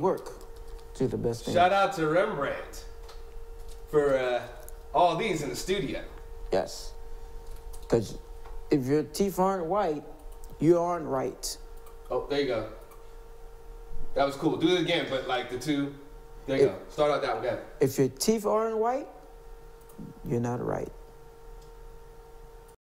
work. to the best. Shout out to Rembrandt for uh, all these in the studio. Yes. Because if your teeth aren't white, you aren't right. Oh, there you go. That was cool. Do it again, but like the two. There you if, go. Start out that one. If your teeth aren't white, you're not right.